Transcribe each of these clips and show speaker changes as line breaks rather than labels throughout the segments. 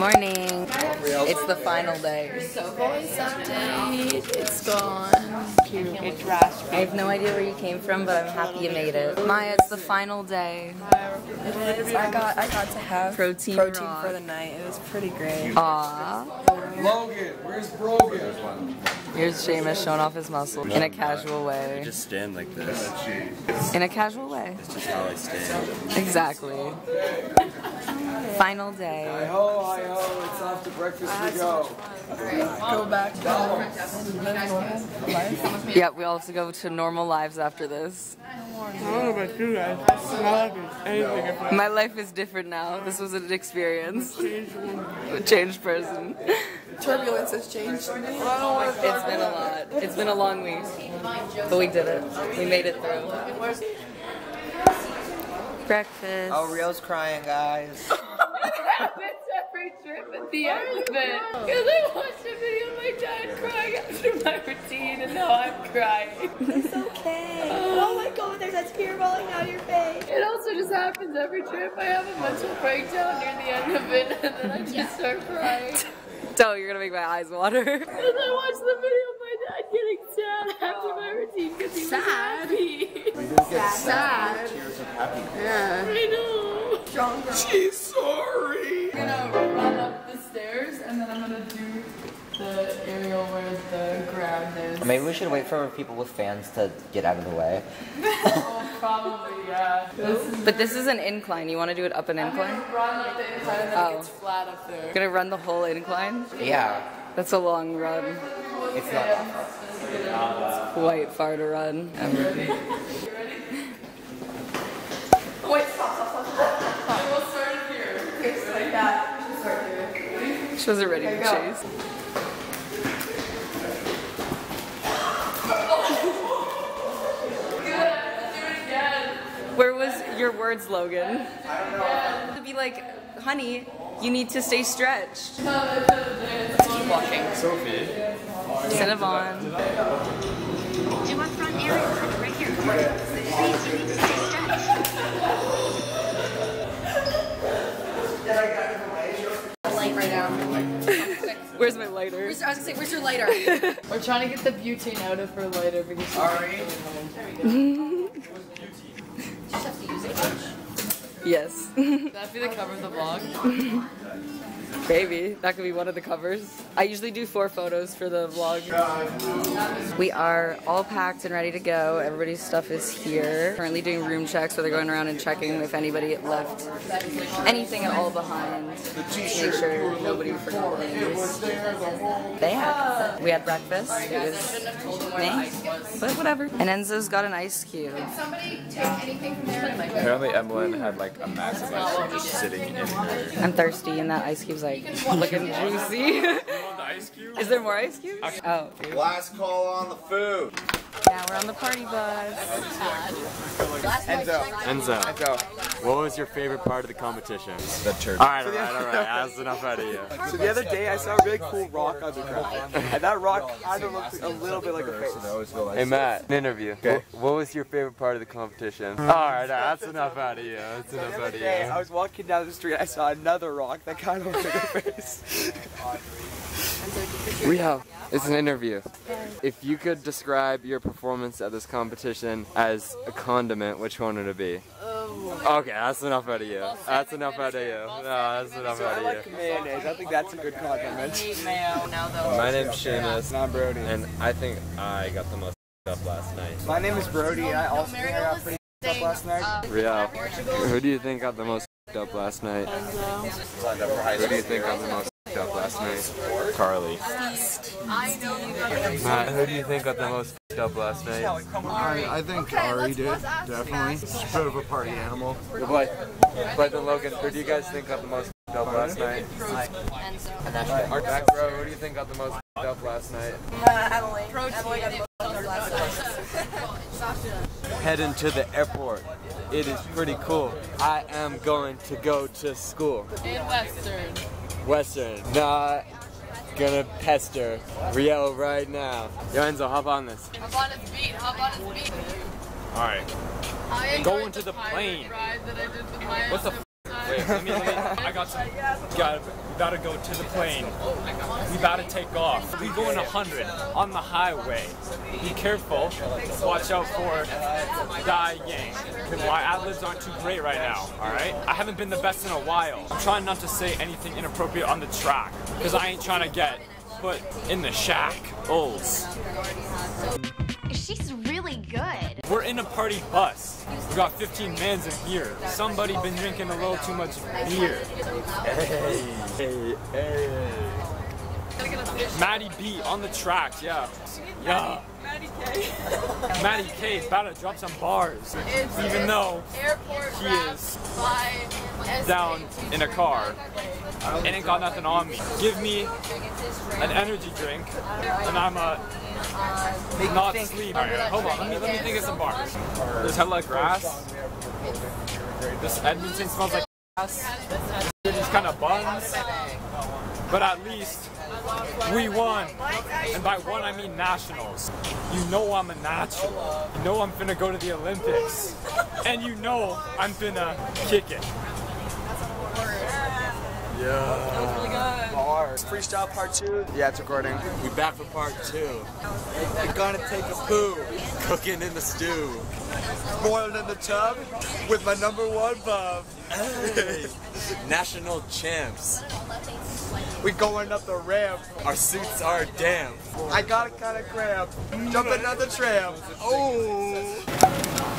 Morning. It's the final day.
It's gone.
I have no idea where you came from, but I'm happy you made it. Maya, it's the final day.
It is. I got. I got to have
Protein
protein
raw.
for the night. It was pretty great.
Aww.
Logan, where's Brogan?
Here's Seamus showing off his muscle in a casual way.
just stand like this.
In a casual way.
It's just how I stand.
Exactly. Final day.
Hi ho, hi ho, it's off to breakfast we go.
Go back.
Yep, we all have to go to normal lives after this.
I don't know about you guys. My life is anything
My life is different now. This was an experience.
I
A changed person.
Turbulence has changed.
It's been a lot. It's been a long week. But we did it. We made it through. Breakfast.
Oh, Rio's crying, guys.
Happens every trip at the end of it. Because I watched a video of my dad crying after my routine and now I'm crying.
It's okay. Oh my god, there's that tear rolling down your face.
It also just happens every trip. I have a mental breakdown near the end of it and then I just start crying.
Don't, you're gonna make my eyes water.
And I watched the video of my dad getting sad after my routine because he was happy.
We didn't get Sad. Tears of happiness. Yeah.
I know.
Stronger.
She's sorry.
I'm gonna run up the stairs and then I'm gonna do the aerial where the ground is.
Maybe we should wait for people with fans to get out of the way.
Oh, probably, yeah. This
But this is an incline. You wanna do it up an incline?
I'm gonna run up the incline and then
Oh.
it gets flat up there.
You're gonna run the whole incline?
Yeah,
That's a long run.
it's not.
It's Quite far to run. Um,
Wait, stop, stop, stop, stop. We'll start it here. Okay, so like that. Start here.
she wasn't ready to chase.
Good. Do it again.
Where was your words, Logan? I don't know. To be like, honey, you need to stay stretched.
Keep walking.
Cinnabon.
Do a front aerial right here. Please, you need to stay stretched.
Where's my lighter?
I was gonna say, where's your lighter?
We're trying to get the butane out of her lighter because she's
Sorry.
Yes.
That'd be the cover of the vlog.
Maybe. that could be one of the covers. I usually do four photos for the vlog. We are all packed and ready to go. Everybody's stuff is here. Currently doing room checks, so they're going around and checking if anybody left anything at all behind. to Make sure nobody forgot things. They had. We had breakfast. It was me, but whatever. And Enzo's got an ice cube.
Apparently Emlyn had like a massive ice cream just sitting in her.
I'm thirsty, and that ice cube's like looking juicy. Is there more ice cubes? Oh.
Last call on the food.
Now we're on the party bus.
Enzo.
Enzo,
Enzo.
what was your favorite part of the competition?
The turkey.
Alright, alright, alright. That's enough out of you.
So the other day I saw a really cool rock on the ground, and that rock kind of looked a little bit like a face.
Hey Matt, an interview. Okay. What was your favorite part of the competition? Alright, that's enough out of you. That's enough
The
out
other
of
day I was walking down the street, I saw another rock that kind of looked like a face.
Rio, it's an interview. If you could describe your performance at this competition as a condiment, which one would it be? Oh. Okay, that's enough out of you. That's enough out of you. No, that's enough
I
out
like
of you.
mayonnaise. I think that's a good compliment.
My name's Seamus,
And I'm Brody.
and I think I got the most up last night.
My name is Brody, I also think I got pretty up last night.
Uh, Rio, who do you think got the most up last night? Who do you think got the most up last night? Carly. Matt, who do you think got the most up last night?
I, I think Ari did, definitely. She's a bit of a party animal.
Good boy. But then Logan, who do you guys think got the most up last night? Our back row, who do you think got the most up last night? Heading to the airport. It is pretty cool. I am going to go to school.
In Western.
Western. Not gonna pester Rio right now. Yo Enzo, hop on this.
Hop on his beat, hop on his beat.
Alright.
I
Go
enjoyed
into the
pirate
plane.
Ride that I did with my
What the
SUV.
Wait, let me, let me, I got some, got, we gotta go to the plane. We gotta take off. We going 100 on the highway. Be careful. Watch out for dying. Because my ad-libs aren't too great right now, alright? I haven't been the best in a while. I'm trying not to say anything inappropriate on the track. Because I ain't trying to get put in the shack. Olds.
She's really good.
We're in a party bus. We got 15 mans in here. Somebody been drinking a little too much beer. Hey, hey, hey. Maddie B on the track, yeah. Yeah.
Maddie K.
Maddie K is about to drop some bars. Even though
Airport
he is down in a car and ain't got nothing on me. Give me an energy drink and I'm a not sleep. Alright, hold on, let me let me think of some bars. There's hella grass. This Edmonton smells like grass. These kind of buns. But at least we won. And by one I mean nationals. You know I'm a natural. You know I'm finna go to the Olympics. And you know I'm finna kick it.
Yeah. Bars. Freestyle part two. Yeah, it's recording.
We back for part two. We're gonna take a poo. Cooking in the stew.
Boiling in the tub with my number one bub.
Hey, national champs.
We going up the ramp.
Our suits are damp.
I got a kind of cramp. Jumping hmm. on the tramp. Oh.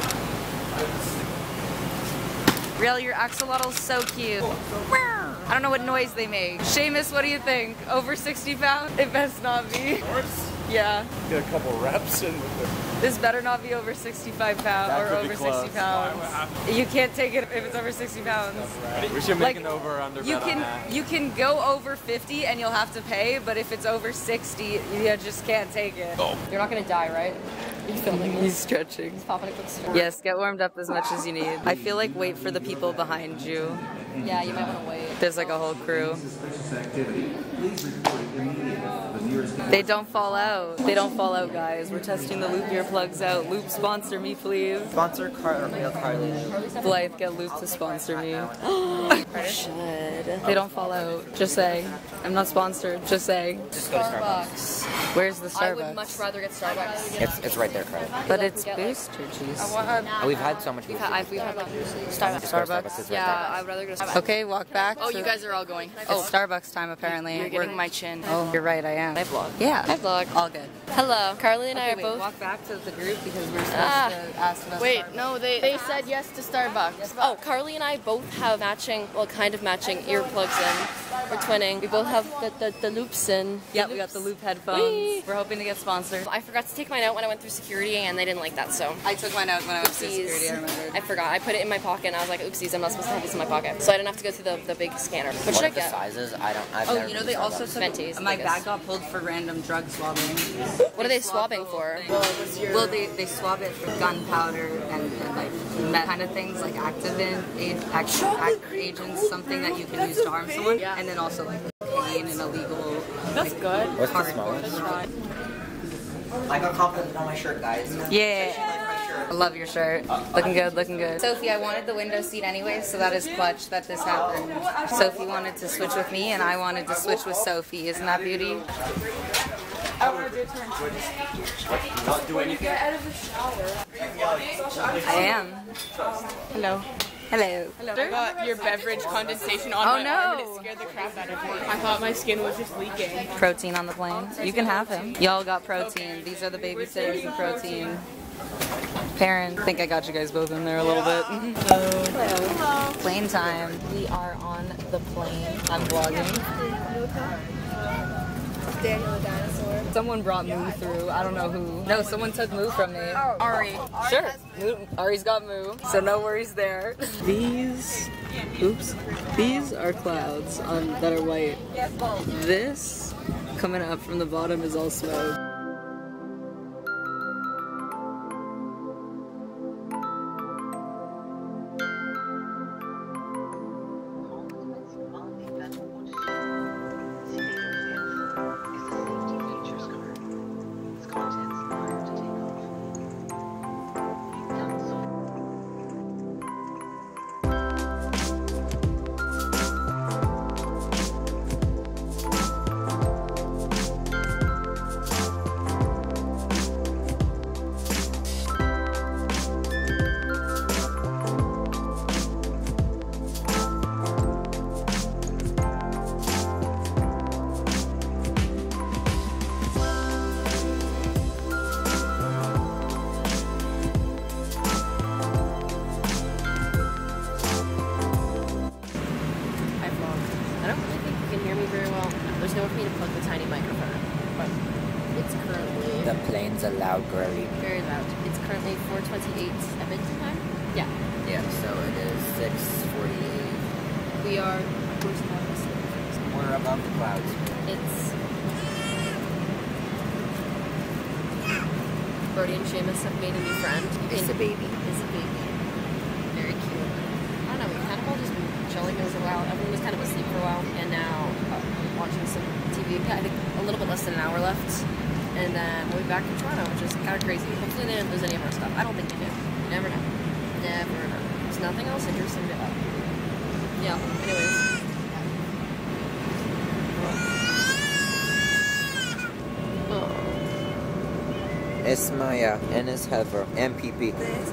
Real, your axolotl's so cute. Oh, I don't know what noise they make. Seamus, what do you think? Over 60 pounds? It best not be. Of course. Yeah.
Get a couple reps in with it.
This better not be over 65 pounds
That
or over 60 pounds. You can't take it if it's over 60 pounds.
We should
Like,
make an over under
You
bet on
can
that.
you can go over 50 and you'll have to pay, but if it's over 60, you just can't take it.
Oh.
You're not gonna die, right? You're filming
He's stretching.
Popping a quick story.
Yes, get warmed up as much as you need. I feel like wait for the people behind you.
Yeah, you might want to wait.
There's like a whole crew. They don't fall out. They don't fall out, guys. We're testing the loop earplugs out. Loop sponsor me, please.
Sponsor Car or Carly.
Blythe, get Loop to sponsor me. Should. They don't fall out. Just say. I'm not sponsored. Just say.
Just go to Starbucks.
Where's the Starbucks?
I would much rather get Starbucks.
It's it's right there, Carly.
But it's
Get,
booster juice.
Oh, we've had so much.
We've had, I've, we've had like Starbucks.
Just
Starbucks?
is right
Yeah, I would rather go to Starbucks.
Okay, walk back.
Oh, you guys are all going.
It's
Oh,
Starbucks time apparently.
You're getting my chin.
Oh, you're right. I am.
I vlog.
Yeah.
I vlog.
All good.
Hello, Carly and I are
wait,
both.
walk back to the group because we're supposed
Ah.
to ask about
Wait,
Starbucks.
no, they they said yes to Starbucks. Oh, Carly and I both have matching, well, kind of matching earplugs in. We're twinning. We both have the, the, the loops in.
Yeah, we got the loop headphones.
Whee!
We're hoping to get sponsored.
I forgot to take mine out when I went through security, and they didn't like that, so.
I took mine out when I went to
Oopsies.
security. I remember.
I forgot. I put it in my pocket, and I was like, oopsies, I'm not supposed to have this in my pocket. So I didn't have to go through the, the big scanner. What
What
should I
are the
get?
sizes? I don't. I've
Oh,
never
you know
been
they
to
also
Starbucks.
took
Venti's,
my
biggest.
bag got pulled for random drug swabbing.
What are they
swab
swabbing
the whole
for?
thing. Well, they, they swab it for gunpowder and, and like meth kind of things like activin, a- act, act agents, something that you can use to harm someone,
Yeah.
and then also like cocaine and illegal.
That's good.
What's the
hard-
smallest? I got confident on my shirt, guys.
Yeah. I love your shirt. Looking good, looking good. Sophie, I wanted the window seat anyway, so that is clutch that this happened. Sophie wanted to switch with me, and I wanted to switch with Sophie. Isn't that beauty?
Not do anything.
I am. Hello. Hello.
I got your beverage condensation on
Oh,
my arm and
no.
it scared the crap out of me. I thought my skin was just leaking.
Protein on the plane. You can have him. Y'all got protein. These are the babysitters and protein. Parent, I think I got you guys both in there a little bit. Hello. Plane time. We are on the plane. I'm vlogging.
Daniel the dinosaur.
Someone brought Moo through. I don't know who. No, someone took Moo from me. Oh, oh. Ari. Sure. Moo. Ari's got Moo, so no worries there. These, oops, these are clouds on, that are white. This coming up from the bottom is all smoke.
There's nowhere for me to plug the tiny microphone. But it's currently
The planes are loud, girly.
very loud. It's currently 4:28 Edmonton time. Yeah.
Yeah, so it is 648.
We are. Where's Columbus?
We're above the clouds.
It's. Brody and Seamus have made a new friend.
It's a baby.
It's a baby. Very cute. I don't know, we kind of all just been chilling. It was a while. Everyone was kind of asleep for a while, and now watching some TV. I think a little bit less than an hour left, and then we'll be back in Toronto, which is kind of crazy. Hopefully they didn't lose any of our stuff. I don't think they did. You never know. Never know. There's nothing else interesting to up. Yeah. Anyways.
It's Maya and it's Heather. MPP.
This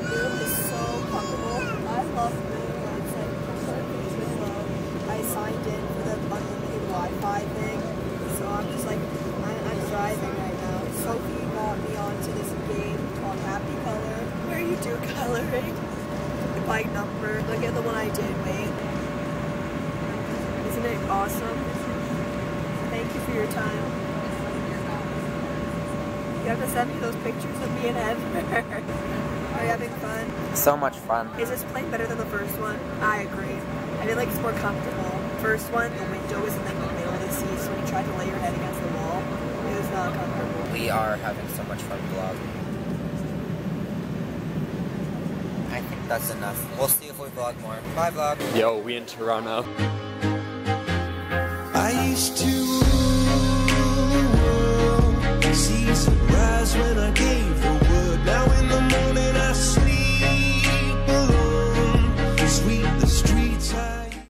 room is so comfortable. I love room. It's like perfect as well. I signed in for the unlimited Wi-Fi thing, so I'm just like I'm, I'm driving right now. Sophie got me onto this game called Happy Color, where you do coloring by number. Look at the one I did. Wait, isn't it awesome? Thank you for your time. You have to send me those pictures of me and Heather. Are you having fun?
So much fun.
Is this plane better than the first one? I agree. I feel like it's more comfortable. First one, the window was in like the middle of the seat, so when you tried to lay your head against the wall, it was not comfortable.
We are having so much fun vlogging. I think that's enough. We'll see if we vlog more. Bye vlog.
Yo, we in Toronto.
I used to rule